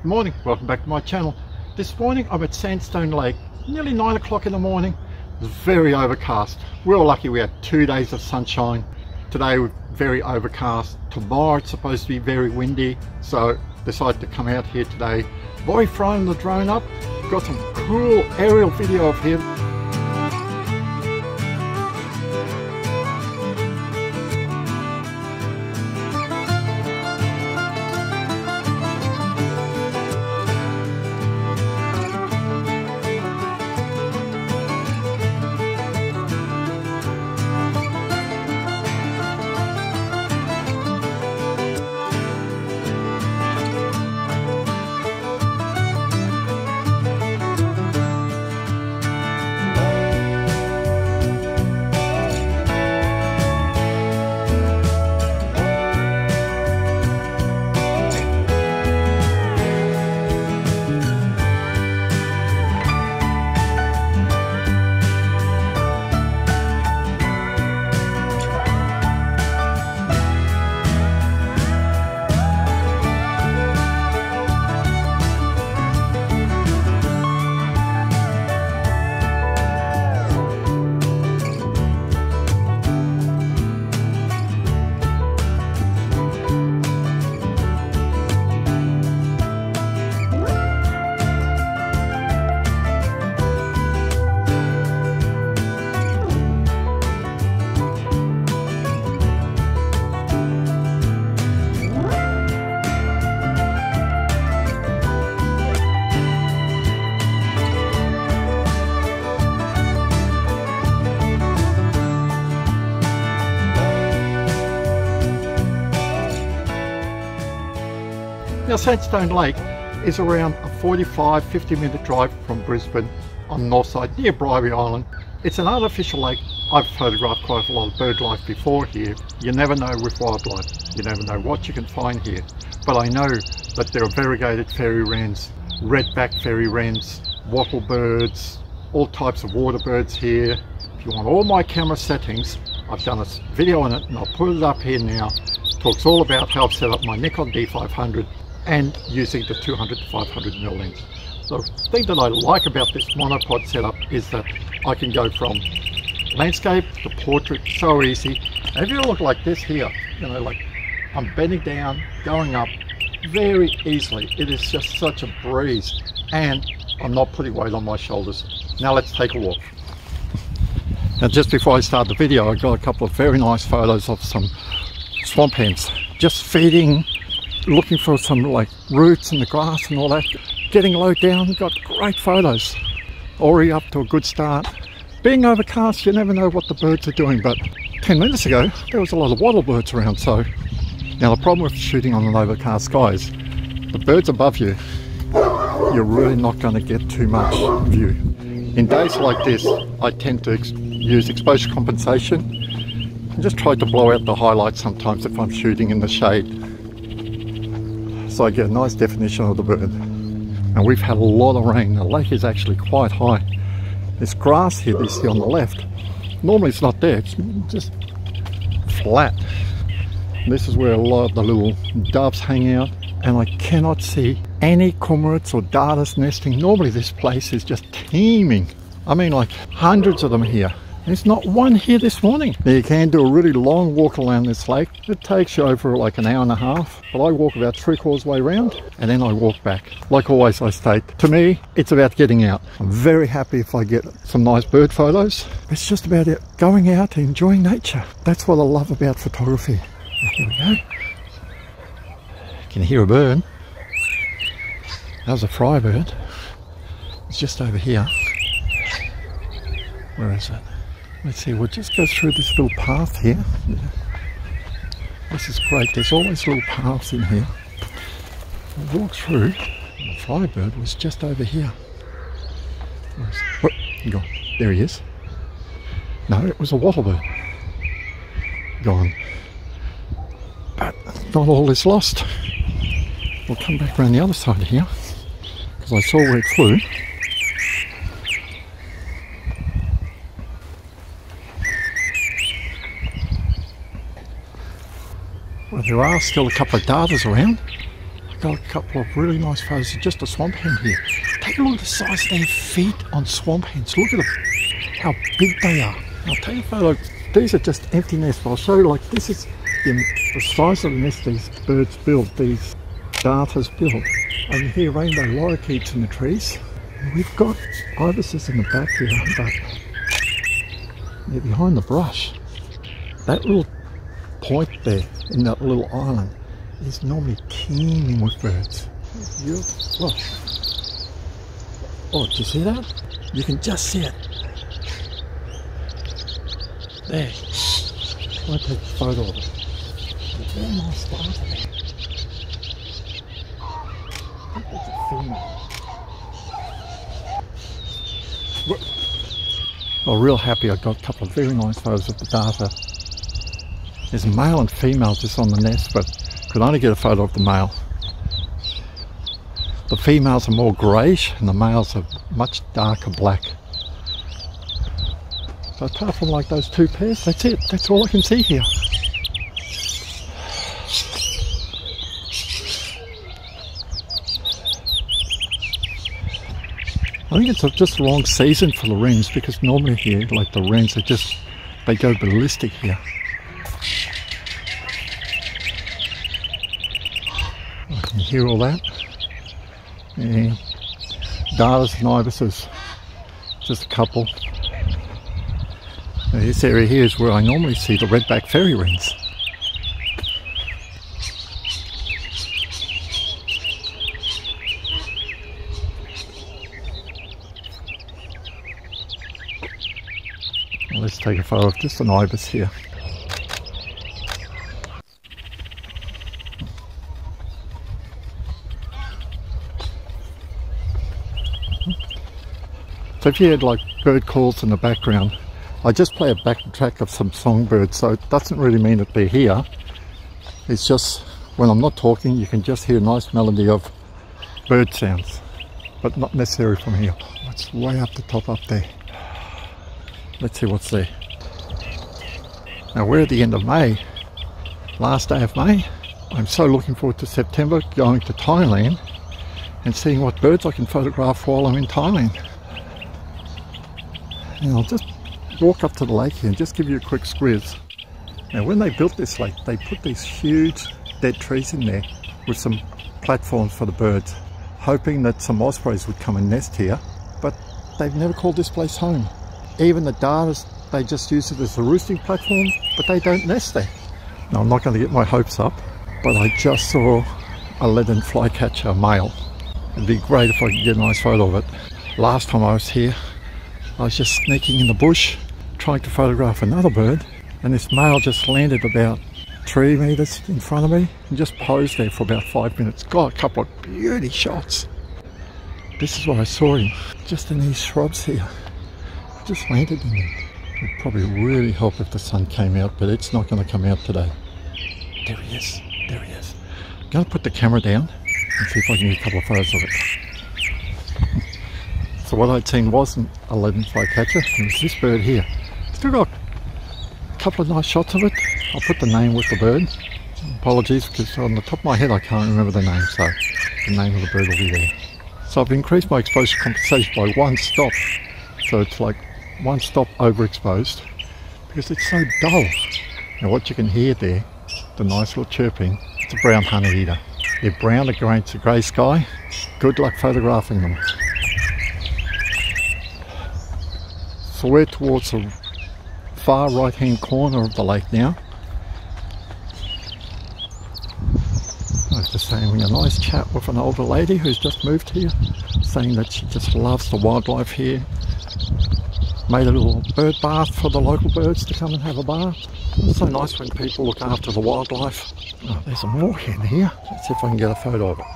Good morning, welcome back to my channel. This morning I'm at Sandstone Lake, nearly 9 o'clock in the morning. It was very overcast. We were lucky we had two days of sunshine. Today we're very overcast. Tomorrow it's supposed to be very windy, so decided to come out here today. Boy flying the drone up, got some cool aerial video of him Now Sandstone Lake is around a 45 50 minute drive from Brisbane on the north side near Bribie Island. It's an artificial lake. I've photographed quite a lot of bird life before here. You never know with wildlife. You never know what you can find here. But I know that there are variegated fairy wrens, redback fairy wrens, wattle birds, all types of water birds here. If you want all my camera settings, I've done a video on it and I'll put it up here now. It talks all about how I've set up my Nikon D500 and using the 200 to 500 mm lens. The thing that I like about this monopod setup is that I can go from landscape to portrait so easy. And if you look like this here, you know, like I'm bending down, going up very easily. It is just such a breeze and I'm not putting weight on my shoulders. Now let's take a walk. Now just before I start the video, I got a couple of very nice photos of some swamp hens just feeding looking for some like roots in the grass and all that. Getting low down, got great photos. Already up to a good start. Being overcast, you never know what the birds are doing, but 10 minutes ago, there was a lot of wattle birds around, so. Now the problem with shooting on an overcast sky is the birds above you, you're really not going to get too much view. In days like this, I tend to ex use exposure compensation and just try to blow out the highlights sometimes if I'm shooting in the shade so I get a nice definition of the bird. And we've had a lot of rain. The lake is actually quite high. This grass here you see on the left, normally it's not there, it's just flat. And this is where a lot of the little doves hang out and I cannot see any cormorants or darters nesting. Normally this place is just teeming. I mean like hundreds of them here. There's not one here this morning. Now you can do a really long walk around this lake. It takes you over like an hour and a half, but I walk about three quarters way around and then I walk back. Like always I state, to me, it's about getting out. I'm very happy if I get some nice bird photos. It's just about it, going out and enjoying nature. That's what I love about photography. Here we go. Can you hear a bird. That was a friarbird. It's just over here. Where is it? Let's see, we'll just go through this little path here. This is great, there's always little paths in here. We'll walk through. The friarbird was just over here. Where's, gone. There he is. No, it was a wattlebird. Gone. But not all is lost. We'll come back around the other side here because I saw where it flew. There are still a couple of darters around. I got a couple of really nice photos of just a swamp hen here. Take a look at the size of their feet on swamp hens. Look at them, how big they are. I'll take a photo. These are just empty nests. I'll show you like this is the, the size of the nest these birds build, these darters build. Over here, rainbow lorikeets in the trees. We've got ibises in the back here, but they're behind the brush. That little point there in that little island is normally teeming with birds. You, Look. Oh, do you see that? You can just see it. There. I'll take a photo of it. Very nice there. I think that's a female. Well, real happy I got a couple of very nice photos of the darter. There's male and female just on the nest, but could only get a photo of the male. The females are more greyish and the males are much darker black. So apart from like those two pairs, that's it. That's all I can see here. I think it's just the wrong season for the wrens because normally here, like the wrens they just, they go ballistic here. Hear all that. Yeah. Darters and ibises, just a couple. Now this area here is where I normally see the redback fairy wrens. Let's take a photo of just an ibis here. If you had like bird calls in the background, I just play a backtrack of some songbirds, so it doesn't really mean that they're here. It's just when I'm not talking, you can just hear a nice melody of bird sounds, but not necessarily from here. Oh, it's way up the top up there. Let's see what's there. Now we're at the end of May, last day of May. I'm so looking forward to September, going to Thailand and seeing what birds I can photograph while I'm in Thailand. And I'll just walk up to the lake here and just give you a quick squiz. Now when they built this lake, they put these huge dead trees in there with some platforms for the birds, hoping that some ospreys would come and nest here, but they've never called this place home. Even the darters, they just use it as a roosting platform, but they don't nest there. Now I'm not going to get my hopes up, but I just saw a leaden flycatcher male. It'd be great if I could get a nice photo of it. Last time I was here, I was just sneaking in the bush, trying to photograph another bird, and this male just landed about three meters in front of me and just posed there for about five minutes. Got a couple of beauty shots. This is where I saw him, just in these shrubs here just landed in it. Would probably really help if the sun came out, but it's not going to come out today. There he is. There he is. I'm going to put the camera down and see if I can get a couple of photos of it. So what I'd seen wasn't a leaden flycatcher, it was this bird here. Still got a couple of nice shots of it. I'll put the name with the bird. Apologies because on the top of my head I can't remember the name, so the name of the bird will be there. So I've increased my exposure compensation by one stop. So it's like one stop overexposed because it's so dull. Now what you can hear there, the nice little chirping, it's a brown honeyeater. They're brown against the grey sky. Good luck photographing them. So we're towards the far right hand corner of the lake now. I was just having a nice chat with an older lady who's just moved here, saying that she just loves the wildlife here made a little bird bath for the local birds to come and have a bath. It's so nice when people look after the wildlife. Oh, there's a moorhen here. Let's see if I can get a photo of it.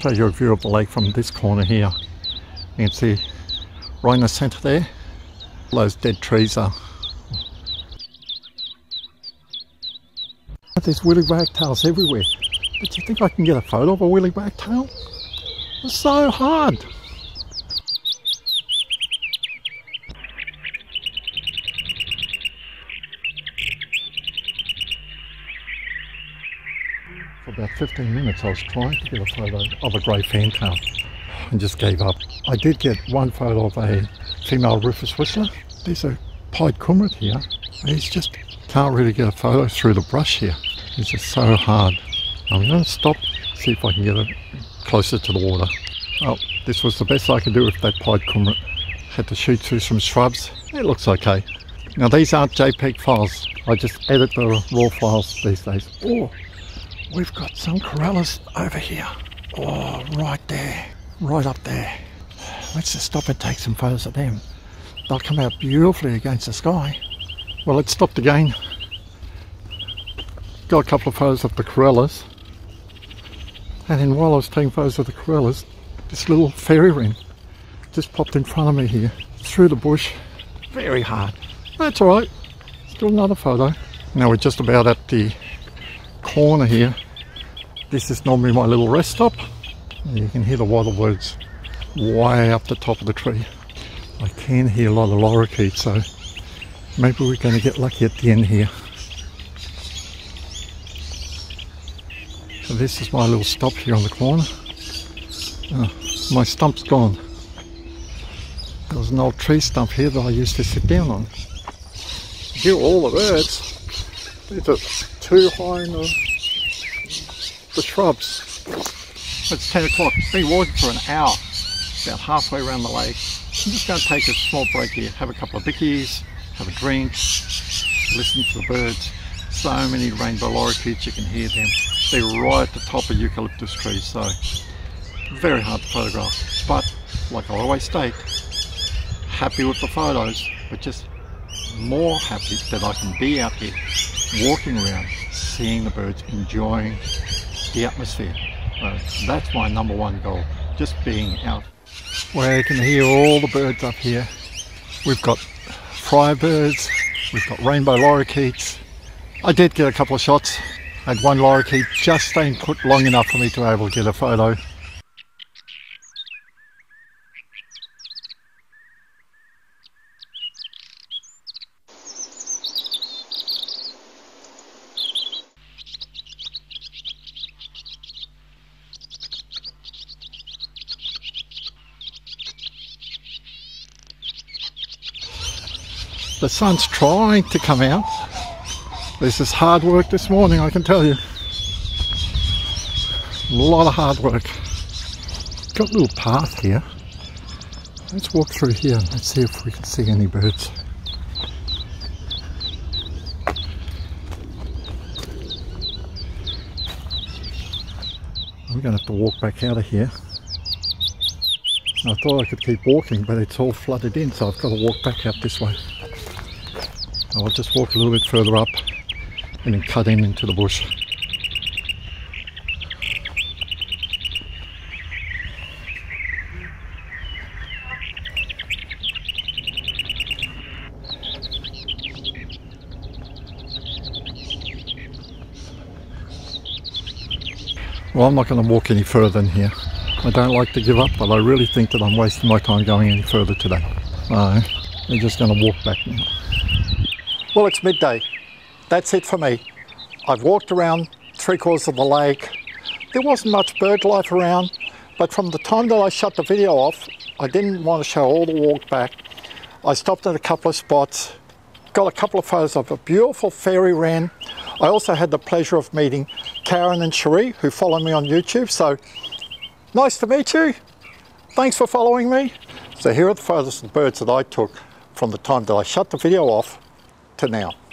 Show you a view of the lake from this corner here. You can see right in the centre there, those dead trees are There's willy wagtails everywhere. But you think I can get a photo of a willy wagtail? It's so hard. 15 minutes I was trying to get a photo of a grey fantail and just gave up. I did get one photo of a female rufous whistler. There's a pied cormorant here. He's just can't really get a photo through the brush here. It's just so hard. I'm going to stop, see if I can get it closer to the water. Well, this was the best I could do with that pied cormorant. Had to shoot through some shrubs. It looks okay. Now these aren't JPEG files. I just edit the raw files these days. Oh, we've got some corellas over here. Oh, right there. Right up there. Let's just stop and take some photos of them. They'll come out beautifully against the sky. Well, it stopped again. Got a couple of photos of the corellas. And then while I was taking photos of the corellas, this little fairy wren just popped in front of me here through the bush. Very hard. That's all right. Still another photo. Now we're just about at the corner here. This is normally my little rest stop. You can hear the wattlebirds way up the top of the tree. I can hear a lot of lorikeets, so maybe we're going to get lucky at the end here. So this is my little stop here on the corner. Oh, my stump's gone. There was an old tree stump here that I used to sit down on hear all the birds. Too high in the, the shrubs. It's 10 o'clock. Been walking for an hour, about halfway around the lake. I'm just going to take a small break here, have a couple of bickies, have a drink, listen to the birds. So many rainbow lorikeets, you can hear them. They're right at the top of eucalyptus trees, so very hard to photograph. But like I always state, happy with the photos, but just more happy that I can be out here walking around, seeing the birds, enjoying the atmosphere. Uh, that's my number one goal, just being out. Where you can hear all the birds up here. We've got birds, we've got rainbow lorikeets. I did get a couple of shots. Had one lorikeet just staying put long enough for me to be able to get a photo. The sun's trying to come out. This is hard work this morning, I can tell you. A lot of hard work. Got a little path here. Let's walk through here and let's see if we can see any birds. I'm going to have to walk back out of here. I thought I could keep walking, but it's all flooded in, so I've got to walk back out this way. I'll just walk a little bit further up and then cut in into the bush. Well, I'm not going to walk any further in here. I don't like to give up, but I really think that I'm wasting my time going any further today. I'm just going to walk back now. Well, it's midday. That's it for me. I've walked around three quarters of the lake. There wasn't much bird life around, but from the time that I shut the video off, I didn't want to show all the walk back. I stopped at a couple of spots, got a couple of photos of a beautiful fairy wren. I also had the pleasure of meeting Karen and Cherie, who follow me on YouTube. So nice to meet you. Thanks for following me. So here are the photos of the birds that I took from the time that I shut the video off to now.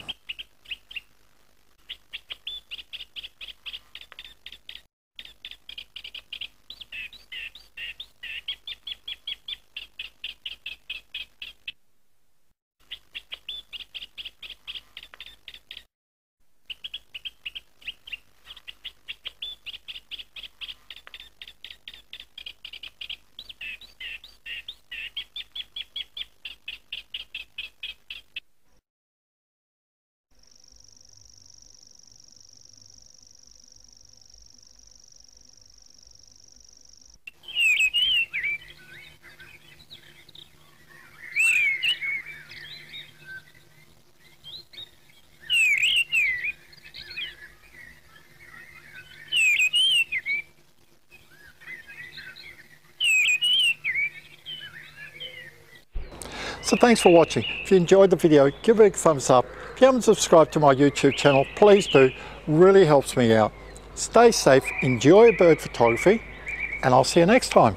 So thanks for watching. If you enjoyed the video, give it a thumbs up. If you haven't subscribed to my YouTube channel, please do. Really helps me out. Stay safe, enjoy bird photography, and I'll see you next time.